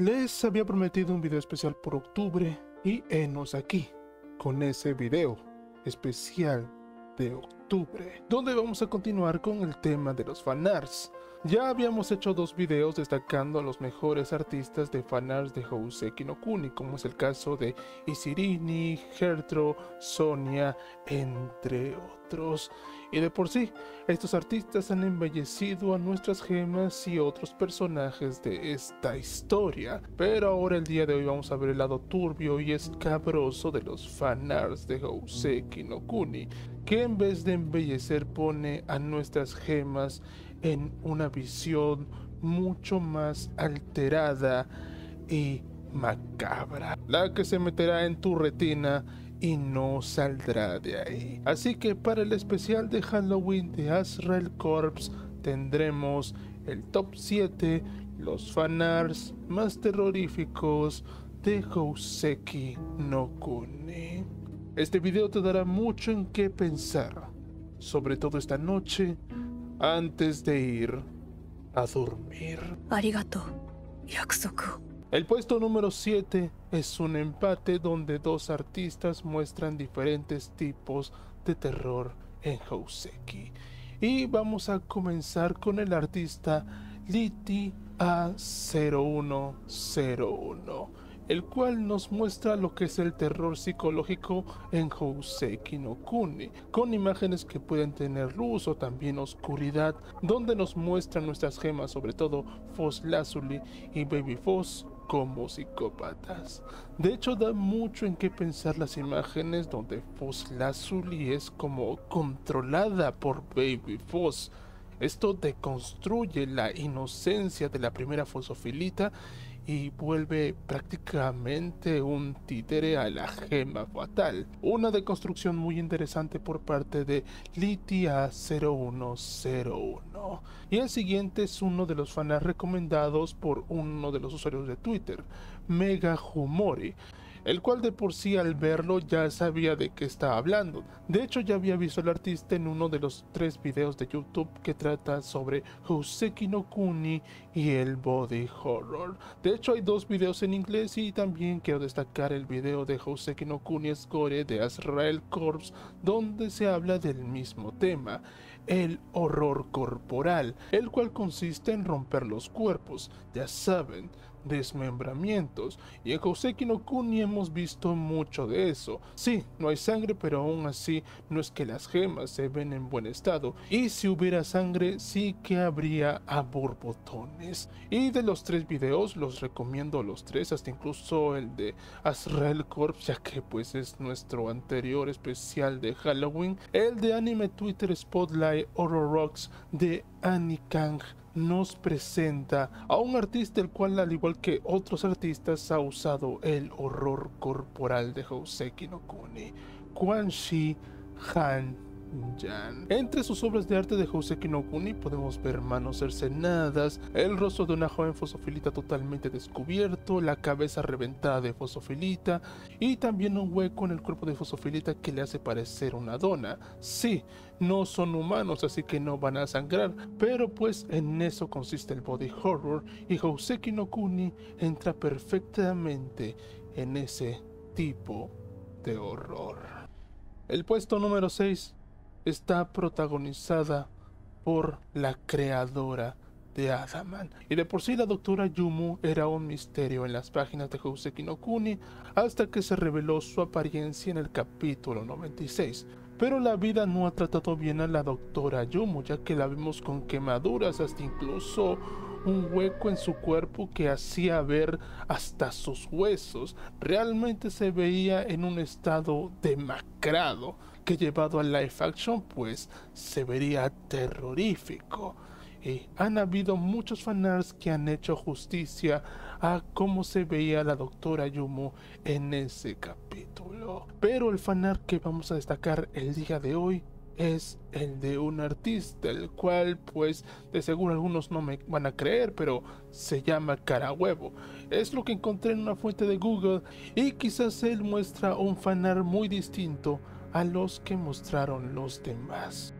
Les había prometido un video especial por octubre y enos aquí, con ese video especial de octubre, donde vamos a continuar con el tema de los fanarts. Ya habíamos hecho dos videos destacando a los mejores artistas de fanarts de Houseki no Kuni, como es el caso de Isirini, Gertro, Sonia, entre otros. Y de por sí, estos artistas han embellecido a nuestras gemas y otros personajes de esta historia. Pero ahora el día de hoy vamos a ver el lado turbio y escabroso de los fanarts de Houseki no Kuni, que en vez de embellecer pone a nuestras gemas en una visión mucho más alterada y macabra, la que se meterá en tu retina y no saldrá de ahí. Así que para el especial de Halloween de Azrael Corps tendremos el top 7, los fanarts más terroríficos de Houseki no Kuni. Este video te dará mucho en qué pensar, sobre todo esta noche antes de ir a dormir. El puesto número 7 es un empate donde dos artistas muestran diferentes tipos de terror en Houseki. Y vamos a comenzar con el artista Liti A0101 el cual nos muestra lo que es el terror psicológico en Houseki no Kuni, con imágenes que pueden tener luz o también oscuridad, donde nos muestran nuestras gemas, sobre todo Fos Lazuli y Baby Fos, como psicópatas. De hecho, da mucho en qué pensar las imágenes donde Fos Lazuli es como controlada por Baby Fos. Esto deconstruye la inocencia de la primera fosofilita y vuelve prácticamente un títere a la gema fatal. Una deconstrucción muy interesante por parte de Litia 0101. Y el siguiente es uno de los fanas recomendados por uno de los usuarios de Twitter, Mega Humori el cual de por sí al verlo ya sabía de qué estaba hablando. De hecho ya había visto al artista en uno de los tres videos de YouTube que trata sobre Houseki no Kuni y el body horror. De hecho hay dos videos en inglés y también quiero destacar el video de Houseki no Kuni Score de Azrael Corps donde se habla del mismo tema el horror corporal, el cual consiste en romper los cuerpos, ya saben, desmembramientos, y en Houseki no Kuni hemos visto mucho de eso. Sí, no hay sangre, pero aún así no es que las gemas se ven en buen estado, y si hubiera sangre sí que habría a borbotones. Y de los tres videos los recomiendo los tres, hasta incluso el de Azrael Corps, ya que pues es nuestro anterior especial de Halloween, el de Anime Twitter Spotlight Horror Rocks de Annie Kang nos presenta a un artista el cual al igual que otros artistas ha usado el horror corporal de Houseki no Kuni, Quan Shi Han entre sus obras de arte de Houseki no Kuni podemos ver manos cercenadas, el rostro de una joven fosofilita totalmente descubierto, la cabeza reventada de fosofilita y también un hueco en el cuerpo de fosofilita que le hace parecer una dona. Sí, no son humanos así que no van a sangrar, pero pues en eso consiste el body horror y Houseki no Kuni entra perfectamente en ese tipo de horror. El puesto número 6 está protagonizada por la creadora de Adaman. Y de por sí la doctora Yumu era un misterio en las páginas de Houseki no Kuni hasta que se reveló su apariencia en el capítulo 96. Pero la vida no ha tratado bien a la doctora Yumu, ya que la vimos con quemaduras, hasta incluso un hueco en su cuerpo que hacía ver hasta sus huesos. Realmente se veía en un estado demacrado que llevado a live action pues se vería terrorífico. Y han habido muchos fanarts que han hecho justicia a cómo se veía la doctora Yumu en ese capítulo. Pero el fanart que vamos a destacar el día de hoy es el de un artista, el cual pues de seguro algunos no me van a creer, pero se llama Cara Huevo. Es lo que encontré en una fuente de Google y quizás él muestra un fanart muy distinto a los que mostraron los demás.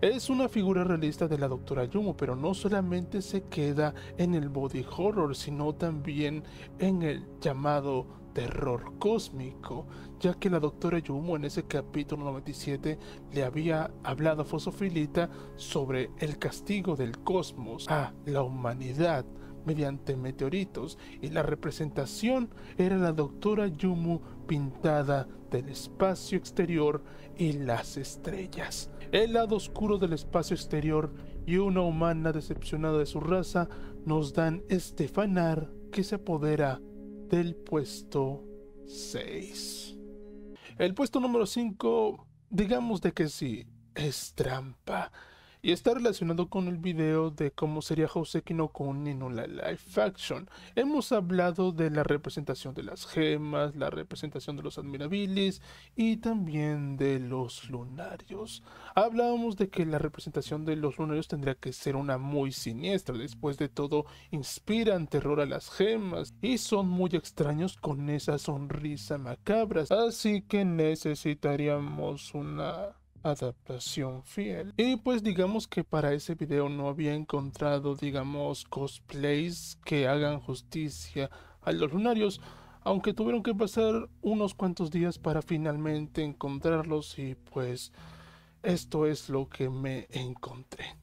Es una figura realista de la doctora Yumo, pero no solamente se queda en el body horror, sino también en el llamado terror cósmico, ya que la doctora Yumo en ese capítulo 97 le había hablado a Fosofilita sobre el castigo del cosmos a la humanidad mediante meteoritos y la representación era la doctora Yumu pintada del espacio exterior y las estrellas. El lado oscuro del espacio exterior y una humana decepcionada de su raza nos dan este fanar que se apodera del puesto 6. El puesto número 5, digamos de que sí, es trampa y está relacionado con el video de cómo sería Houseki no Kun en una live action. Hemos hablado de la representación de las gemas, la representación de los admirabilis y también de los lunarios. Hablábamos de que la representación de los lunarios tendría que ser una muy siniestra, después de todo inspiran terror a las gemas y son muy extraños con esa sonrisa macabra, así que necesitaríamos una adaptación fiel. Y pues digamos que para ese video no había encontrado, digamos, cosplays que hagan justicia a los lunarios, aunque tuvieron que pasar unos cuantos días para finalmente encontrarlos y pues esto es lo que me encontré.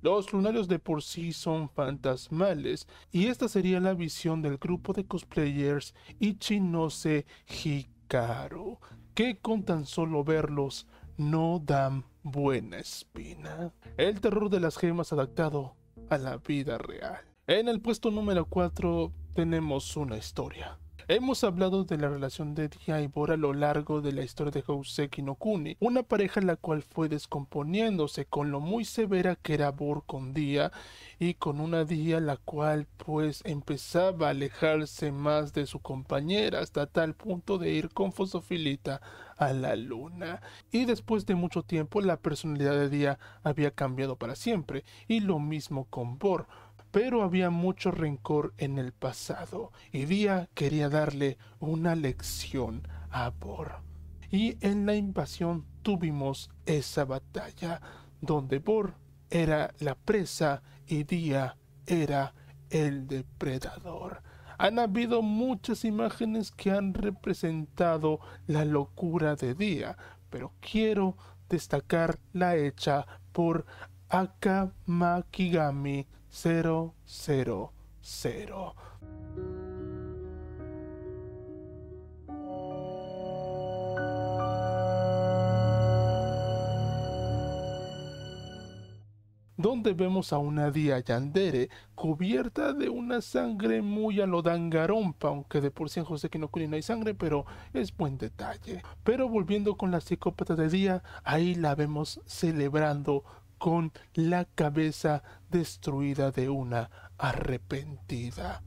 Los lunarios de por sí son fantasmales, y esta sería la visión del grupo de cosplayers Ichinose Hikaru, que con tan solo verlos no dan buena espina. El terror de las gemas adaptado a la vida real. En el puesto número 4 tenemos una historia. Hemos hablado de la relación de Dia y Bora a lo largo de la historia de Houseki no Kuni, una pareja la cual fue descomponiéndose con lo muy severa que era Bor con Dia y con una Dia la cual pues empezaba a alejarse más de su compañera hasta tal punto de ir con Fosofilita a la luna. Y después de mucho tiempo la personalidad de Dia había cambiado para siempre y lo mismo con Bor pero había mucho rencor en el pasado y Dia quería darle una lección a Bor. Y en la invasión tuvimos esa batalla donde Bor era la presa y Dia era el depredador. Han habido muchas imágenes que han representado la locura de Dia, pero quiero destacar la hecha por Akamakigami 000. donde vemos a una Dia Yandere cubierta de una sangre muy a aunque de por sí en José Kinokuni no hay sangre, pero es buen detalle. Pero volviendo con la psicópata de Dia, ahí la vemos celebrando con la cabeza destruida de una arrepentida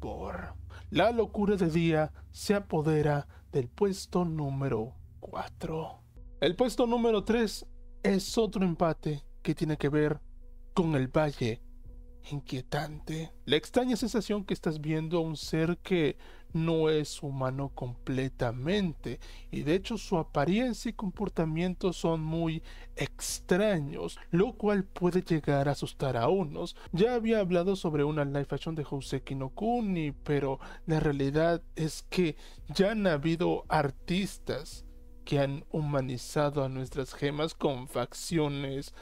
por la locura de día se apodera del puesto número 4. El puesto número 3 es otro empate que tiene que ver con el valle inquietante. La extraña sensación que estás viendo a un ser que no es humano completamente y de hecho su apariencia y comportamiento son muy extraños, lo cual puede llegar a asustar a unos. Ya había hablado sobre una live action de Houseki no Kuni, pero la realidad es que ya han habido artistas que han humanizado a nuestras gemas con facciones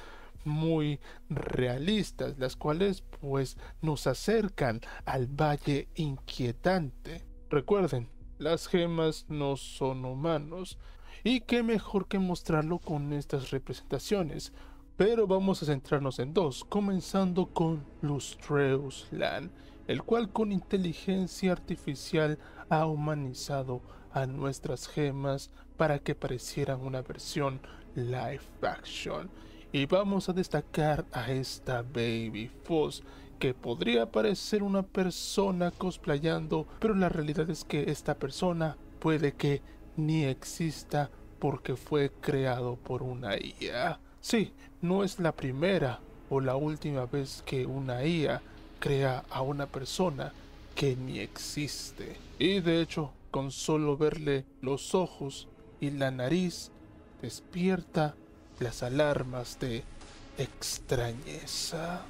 muy realistas, las cuales pues nos acercan al valle inquietante. Recuerden, las gemas no son humanos, y qué mejor que mostrarlo con estas representaciones. Pero vamos a centrarnos en dos, comenzando con Lustreus Land, el cual con inteligencia artificial ha humanizado a nuestras gemas para que parecieran una versión live action. Y vamos a destacar a esta Baby Foss, que podría parecer una persona cosplayando, pero la realidad es que esta persona puede que ni exista porque fue creado por una IA. Sí, no es la primera o la última vez que una IA crea a una persona que ni existe. Y de hecho, con solo verle los ojos y la nariz despierta las alarmas de extrañeza.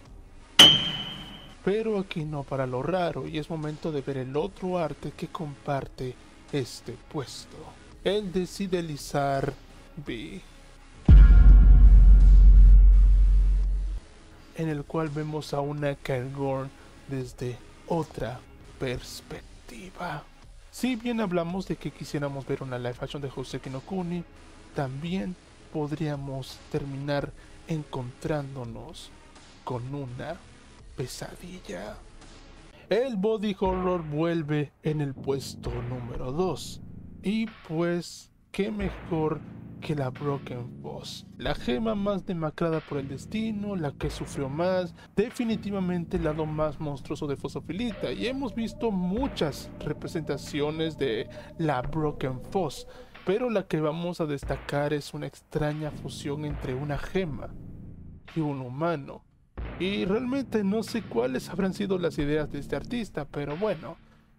Pero aquí no para lo raro y es momento de ver el otro arte que comparte este puesto. El de Sidelizar B. En el cual vemos a una Cairngorn desde otra perspectiva. Si bien hablamos de que quisiéramos ver una live action de José Kinokuni, también podríamos terminar encontrándonos con una pesadilla. El body horror vuelve en el puesto número 2. Y pues, qué mejor que la Broken Boss, la gema más demacrada por el destino, la que sufrió más, definitivamente el lado más monstruoso de Fosofilita. Y hemos visto muchas representaciones de la Broken Foss, pero la que vamos a destacar es una extraña fusión entre una gema y un humano. Y realmente no sé cuáles habrán sido las ideas de este artista, pero bueno,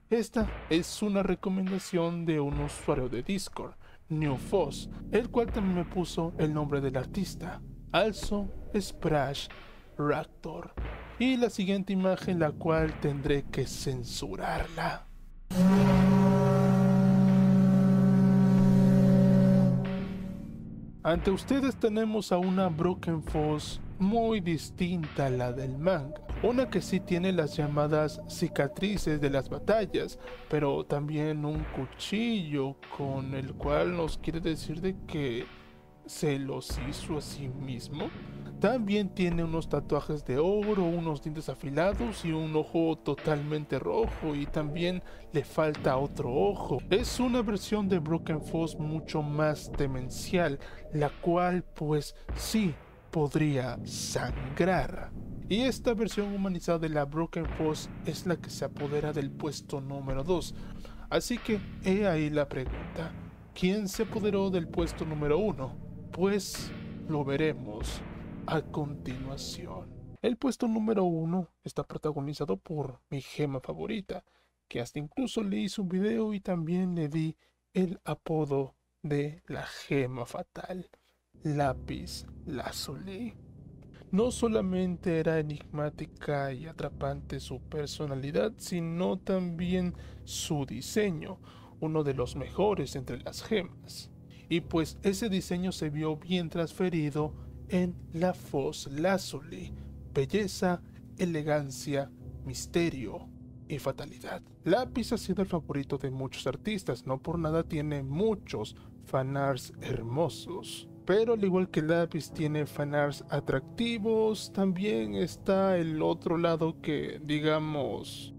esta es una recomendación de un usuario de Discord, NewFoss, el cual también me puso el nombre del artista, Also Splash Raptor. Y la siguiente imagen la cual tendré que censurarla. Ante ustedes tenemos a una Broken Foss muy distinta a la del manga. Una que sí tiene las llamadas cicatrices de las batallas, pero también un cuchillo con el cual nos quiere decir de que se los hizo a sí mismo. También tiene unos tatuajes de oro, unos dientes afilados y un ojo totalmente rojo y también le falta otro ojo. Es una versión de Broken Force mucho más demencial, la cual pues sí podría sangrar. Y esta versión humanizada de la Broken Force es la que se apodera del puesto número 2. Así que he ahí la pregunta. ¿Quién se apoderó del puesto número 1? Pues lo veremos a continuación. El puesto número uno está protagonizado por mi gema favorita, que hasta incluso le hice un video y también le di el apodo de la gema fatal, lápiz lazuli. No solamente era enigmática y atrapante su personalidad, sino también su diseño, uno de los mejores entre las gemas. Y pues ese diseño se vio bien transferido en la Foz Lazuli, belleza, elegancia, misterio y fatalidad. Lápiz ha sido el favorito de muchos artistas, no por nada tiene muchos fanarts hermosos. Pero al igual que Lápiz tiene fanarts atractivos, también está el otro lado que, digamos...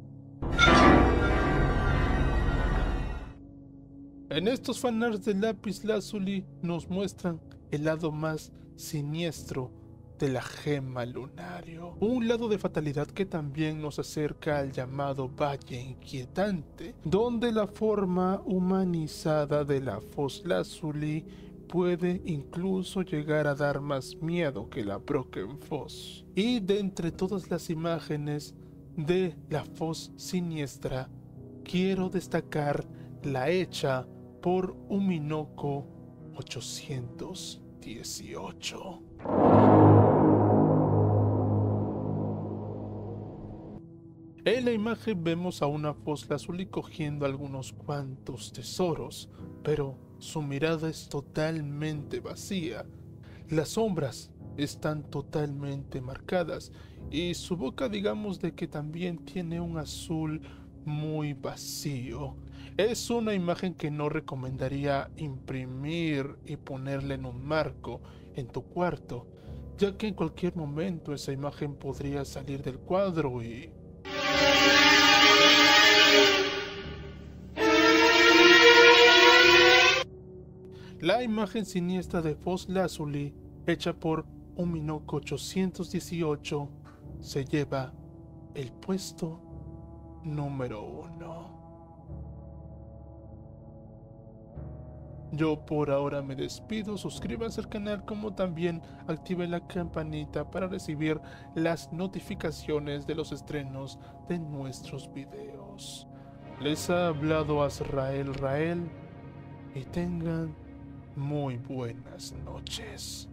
En estos fanarts de Lápiz Lazuli nos muestran el lado más siniestro de la gema lunario. Un lado de fatalidad que también nos acerca al llamado Valle Inquietante, donde la forma humanizada de la Lazuli puede incluso llegar a dar más miedo que la Broken Foss. Y de entre todas las imágenes de la Foss siniestra, quiero destacar la hecha por Uminoco 800. 18. En la imagen vemos a una azul cogiendo algunos cuantos tesoros, pero su mirada es totalmente vacía. Las sombras están totalmente marcadas y su boca digamos de que también tiene un azul muy vacío. Es una imagen que no recomendaría imprimir y ponerle en un marco en tu cuarto, ya que en cualquier momento esa imagen podría salir del cuadro y... La imagen siniestra de Foss Lazuli, hecha por Uminoco 818, se lleva el puesto número uno. Yo por ahora me despido, suscríbanse al canal como también activen la campanita para recibir las notificaciones de los estrenos de nuestros videos. Les ha hablado Azrael Rael y tengan Muy buenas noches.